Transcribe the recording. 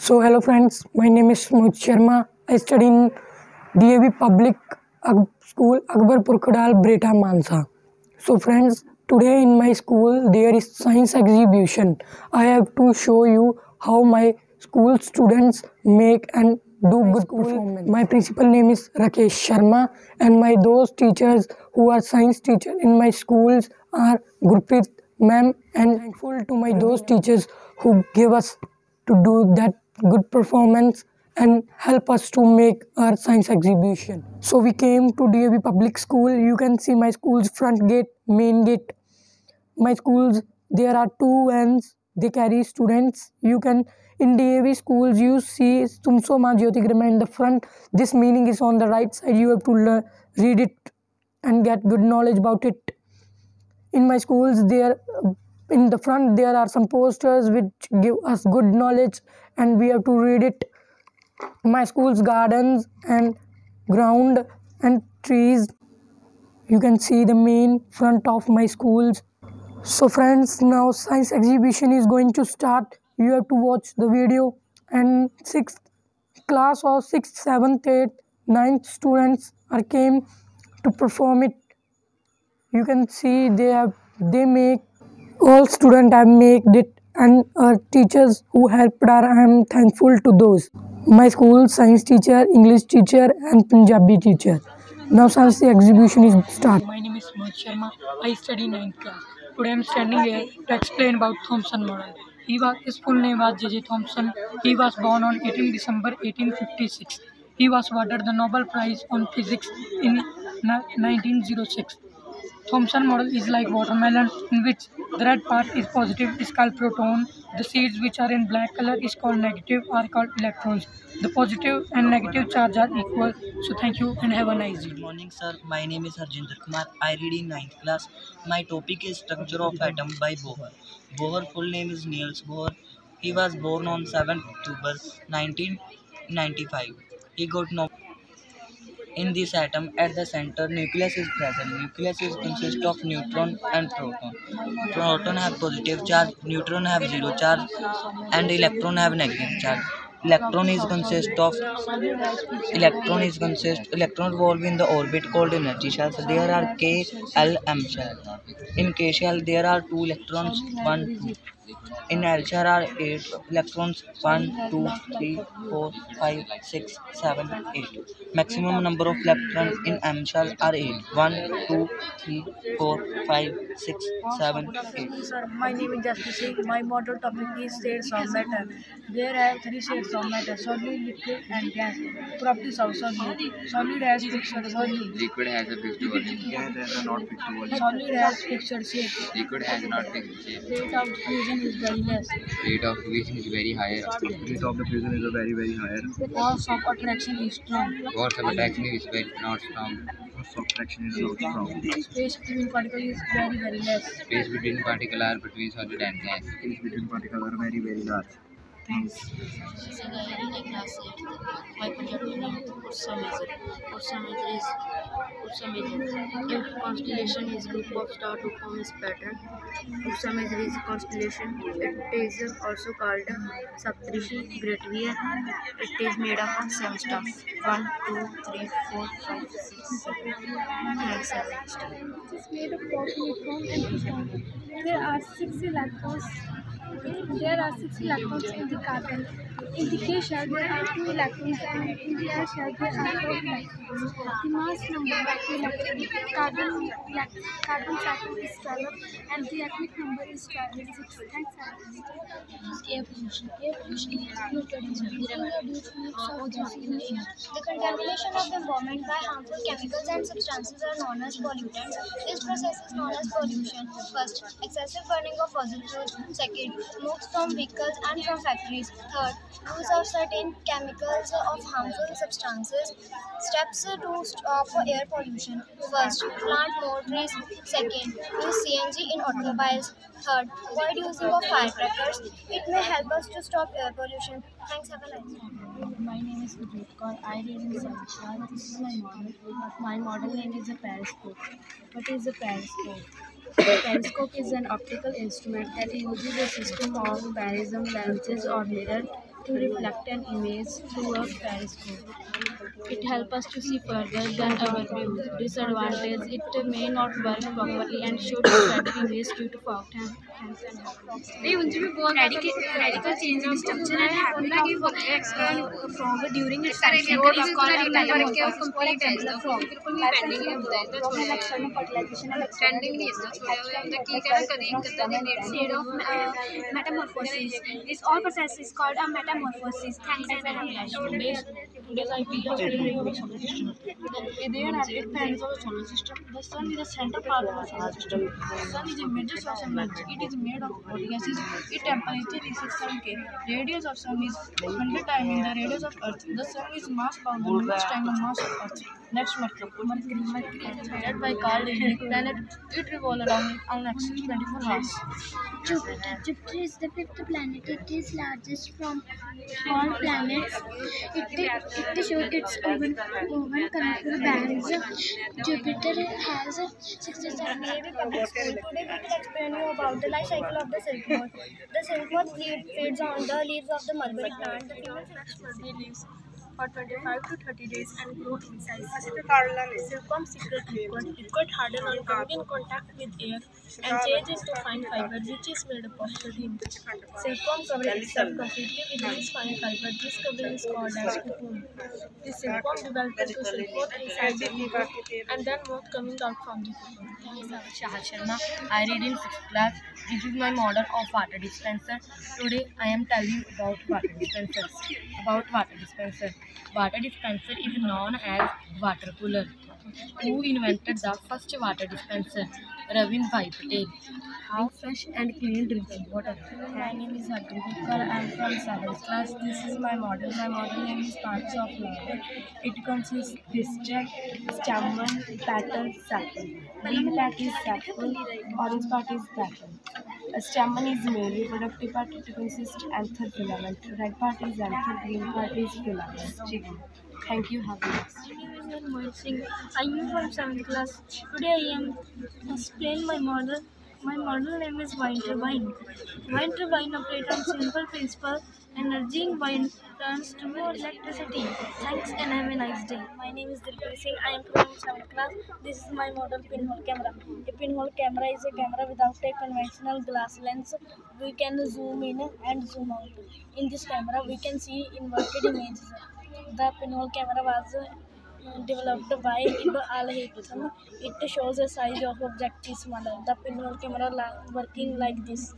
So, hello friends, my name is Mohit Sharma. I study in DAV Public School, Akbarpur Khudal, Bareta, Mansa. So, friends, today in my school there is science exhibition. I have to show you how my school students make and do good performance. My principal name is Rakesh Sharma, and my those teachers who are science teacher in my schools are Gurpreet ma'am, and thankful to my those teachers who give us to do that good performance and help us to make our science exhibition. So we came to DAV Public School. You can see my school's front gate, main gate. My schools there are two vans. They carry students. You can in DAV schools you see Tamaso Ma Jyotirgamaya in the front. This meaning is on the right side. You have to learn, read it and get good knowledge about it in my schools there in the front there are some posters which give us good knowledge and we have to read it. My school's gardens and ground and trees you can see the main front of my schools. So friends now science exhibition is going to start. You have to watch the video. And sixth class or sixth seventh eighth ninth students are came to perform it. You can see they have they make all students have made it and our teachers who helped are i am thankful to those. My school science teacher english teacher and punjabi teacher. Now science exhibition is start. My name is mohit sharma. I study 9th class. Today i am standing here to explain about thomson model. He was his full name was jj thomson he was born on 18 december 1856 he was awarded the nobel prize on physics in 1906 Thomson model is like watermelon in which the red part is positive is called proton. The seeds which are in black color is called negative are called electrons. The positive and negative charge are equal. So thank you and have a nice day. Good morning, sir. My name is Harjinder Kumar. I read in ninth class. My topic is Structure of Atom by Bohr. Bohr full name is Niels Bohr. He was born on 7th October 1995. He got no in this atom at the center nucleus is present nucleus is consist of neutron and proton proton have positive charge neutron have zero charge and electron have negative charge electron is consist of electron is consist electron revolve in the orbit called energy shells there are k l m shells in k shell there are two electrons one two in L shell are eight electrons one two three four five six seven eight maximum number of electrons in M shell are eight one two three four five six seven eight Sir, my name is Jaspreet Singh. My model topic is shades of matter. There are three states of matter: solid, liquid, and gas. Properties of solid: solid has fixed volume. Liquid has a fixed volume. Gas has a not fixed volume. Solid has fixed shape. Liquid has not fixed shape. Rate of fusion is very less. Rate of fusion is very higher. Rate of the fusion is a very very higher. Force of attraction is strong. Force of attraction is very not strong. Force of attraction is not strong. Space between particles is very very less. Space between particle are between solid and gas. Space between particles are very very large. My Punjabi name is Ursa Major. Ursa Major is Ursa Major. If constellation is group of star to form its pattern, Ursa Major is constellation. It is also called Saptarishi Great Bear. It is made up of seven stars. One, two, three, four, five, six, seven. Thanks, seven stars. is made up of neutron and proton. There are six electrons. There are six electrons in the carbon. In the K shell, there are two electrons, and in the L shell, there are four electrons. The mass number of the electron, carbon, elect- carbon atom is 12, and the atomic number is 12. Six. Thanks, Alex. Air pollution. Air pollution is polluted in The contamination of the environment by harmful chemicals and substances are known as pollutants. This process is known as pollution. First, excessive burning of fossil fuels. Second, smoke from vehicles and from factories. Third, use of certain chemicals of harmful substances. Steps to stop air pollution. First, plant more trees. Second, use CNG in automobiles. Third, avoid using of firecrackers. It may help us to stop air pollution. Thanks, have a nice. My name is Vijay Kaur. I read in seventh. This is my model. My model name is a periscope. What is a periscope? A periscope is an optical instrument that uses a system of prism lenses or mirror to reflect an image through a periscope. It helps us to see further than our view. Disadvantage, it may not work properly and should spread image due to fog and hands and hands. radical, radical change in structure and habit of external frog during its expansion is called a metamorphosis complete as frog. Pending external fertilization and extending the state of uh, metamorphosis. This all process is called a metamorphosis. Thanks and have a pleasure. Today's, idea of the solar system. There are eight planets the solar system. The sun is the center part of the solar system. The sun is a major source of. It is made of gases. Its temperature is 67 K. Radius of sun is 100 times the radius of Earth. The sun is mass power the the mass of Earth. Next Mercury. Mercury. Mercury is planet by a planet. It revolves around on axis 24 hours. Jupiter. Jupiter is the fifth planet. It is largest from all planets. It, it shows its oven, oven colorful bands. Jupiter has 67 Navy Public School. Today we will explain you about the life cycle of the silk moth. The silk moth feed- feeds on the leaves of the mulberry plant. The female They lives for 25 to 30 days and grow in size. Silkworm secret liquid. Liquid harden on coming in contact with air and changes to fine fiber which is made up of protein. Silkworm covers itself completely with this fine fiber. This covering is called as cocoon. The silkworm develops into silk moth inside the cocoon and then moth coming out from the cocoon. Shahad Sharma. I read in 6th class. This is my model of water dispenser. Today I am telling about water dispensers. About water dispenser. Water dispenser is known as water cooler. Who invented the first water dispenser? Ravin Bhai Patel. How fresh and clean drinking water. My name is Agriculture. I am from 7th class. This is my model. My model name is Parts of Flower. It consists distract, stamen, petal, sepal. Green part is sepal, orange part is petal. A stamen is male, reproductive part it consists anther filament. Red part is anther, green part is filament. Thank you. Have a nice day. I am from 7th class. Today I am explain my model. My model name is wind turbine. Wind turbine operates on simple principle. Energy in wind turns to more electricity. Thanks and have a nice day. My name is Dilpreet Singh. I am from 7th class. This is my model pinhole camera. A pinhole camera is a camera without a conventional glass lens. We can zoom in and zoom out. In this camera, we can see inverted images. The pinhole camera was developed by Indo al-Haytham. It shows the size of object is smaller. The pinhole camera working like this.